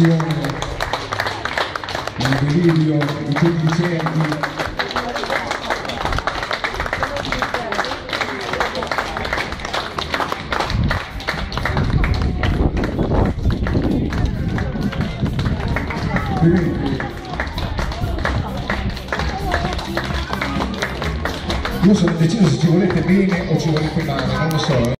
passione, il delirio di tutti i cerchi. Io sono deciso se ci volete bene o ci volete male, non lo so. Eh.